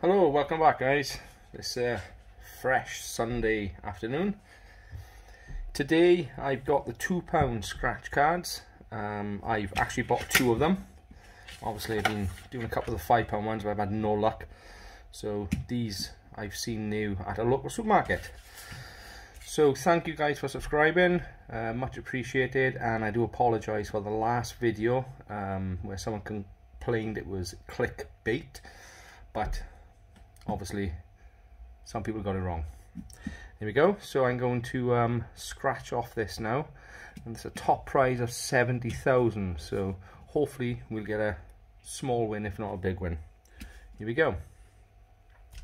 Hello, welcome back guys. This uh, fresh Sunday afternoon. Today I've got the £2 scratch cards. Um, I've actually bought two of them. Obviously I've been doing a couple of the £5 ones but I've had no luck. So these I've seen new at a local supermarket. So thank you guys for subscribing, uh, much appreciated and I do apologise for the last video um, where someone complained it was clickbait but obviously some people got it wrong. There we go. So I'm going to um, scratch off this now. And it's a top prize of 70,000. So hopefully we'll get a small win, if not a big win. Here we go.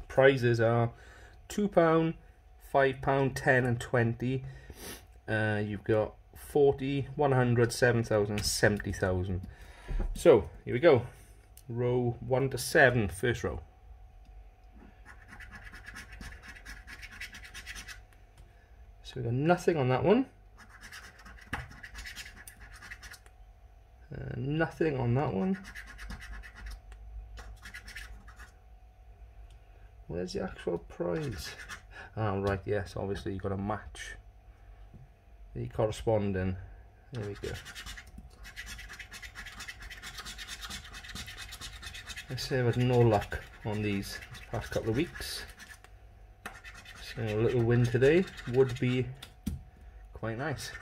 Prizes are £2, £5, 10 and 20. Uh, you've got 40, 100, 7,000, 70,000. So here we go. Row 1 to 7, first row. So we've got nothing on that one. Uh, nothing on that one. Where's the actual prize? Ah, right, yes, obviously you've got to match the corresponding. There we go. I say I've had no luck on these past couple of weeks. So a little win today would be quite nice.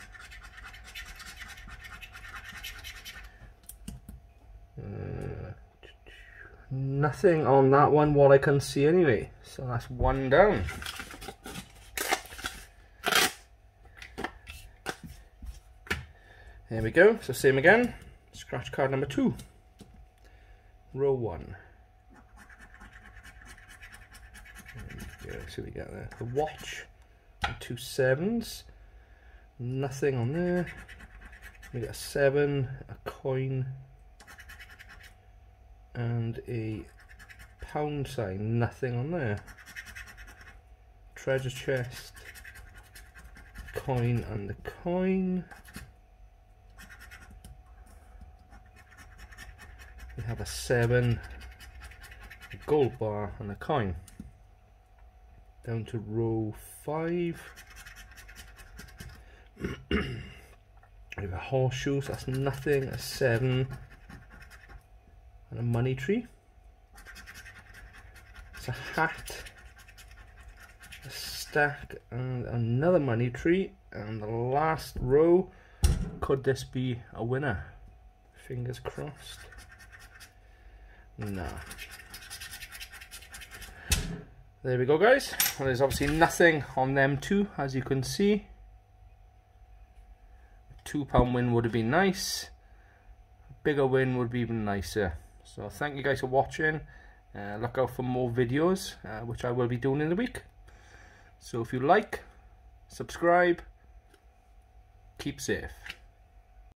Uh, nothing on that one what I can see anyway. So that's one down. There we go. So same again. Scratch card number two. Row one. Go. See what we got there. The watch, two sevens, nothing on there. We got a seven, a coin, and a pound sign. Nothing on there. Treasure chest, coin, and the coin. We have a seven, a gold bar, and a coin down to row five. we have a horseshoes, that's nothing, a seven, and a money tree. It's a hat, a stack, and another money tree. And the last row, could this be a winner? Fingers crossed. Nah. There we go guys. Well, there's obviously nothing on them too, as you can see. a Two pound win would have been nice. A bigger win would be even nicer. So thank you guys for watching. Uh, look out for more videos, uh, which I will be doing in the week. So if you like, subscribe, keep safe.